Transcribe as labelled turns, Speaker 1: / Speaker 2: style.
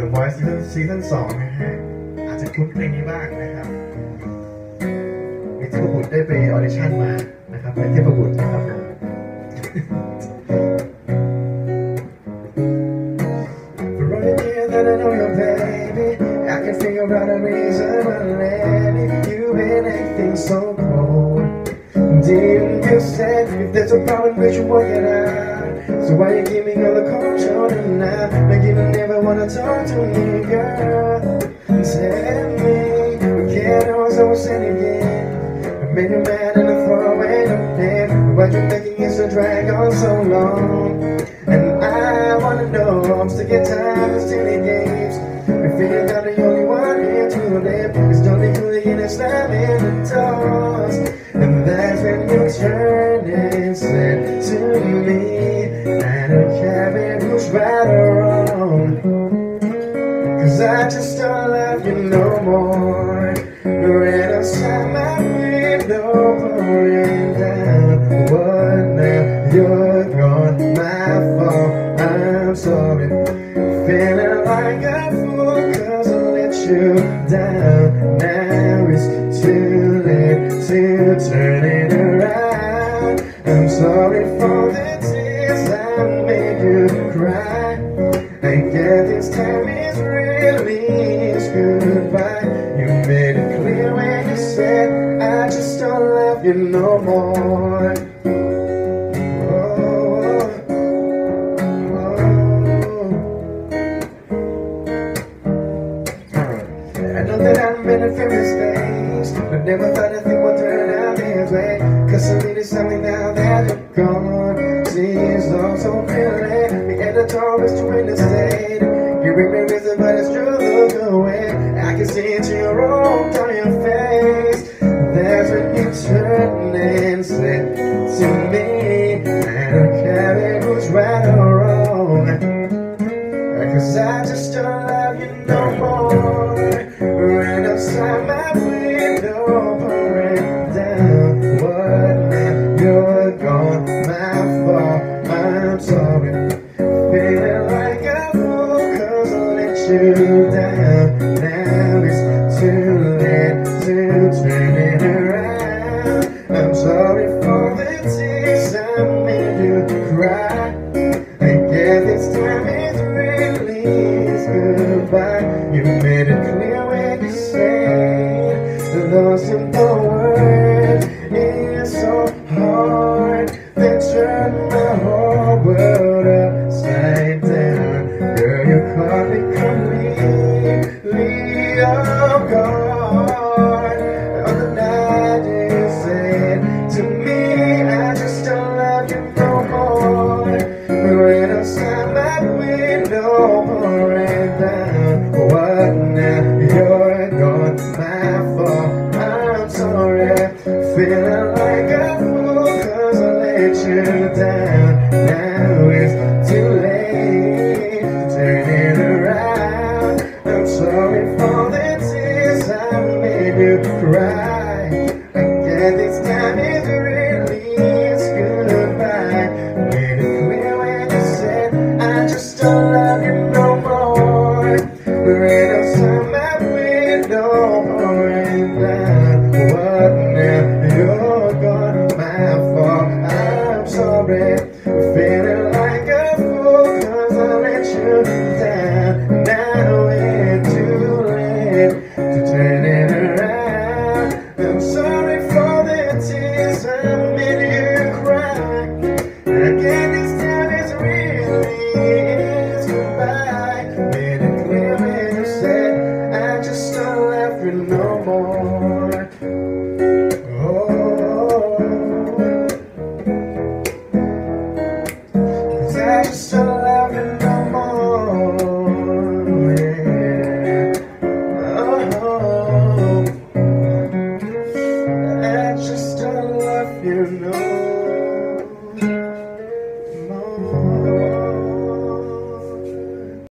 Speaker 1: The Voice ซีซั่นซีซั่นสองนะฮะ อาจจะคุ้นเพลงนี้บ้างนะครับมีเทพบุตรได้ไปออดิชั่นมานะครับเป็นเทพบุตรนะครับผม For all the years that I know your baby, I can figure out a reason why lately you've been acting so cold. Didn't you say if there's a problem we should work it out? So why you giving all the control now? Like you never wanna talk to me, girl. Tell me, we can't say it again. I made you mad and I throw away the pen. Why you making it so drag on so long? And I wanna know, I'm sick and tired of silly games. We figured out the only one here to live is don't be cool in a slamming the doors. Wrong. Cause I just don't love you no more. Right outside my window, pouring down. What now? You're gone, my fault. I'm sorry. Feeling like a fool cause I let you down. Now it's too late to turn I just don't love you no more. Oh, oh. oh. I know that I've been a few mistakes, but never thought a thing would turn out this way. Cause I really something now that you're gone. Seems all so really. The editor is to say, giving me reason, but it's true. Look. Down. What now? You're gone, my fault. I'm sorry. Like a I let you down. Now it's too late to turn it around. I'm sorry for the you no more. Oh, I just don't love no more. Oh, I just don't love you no.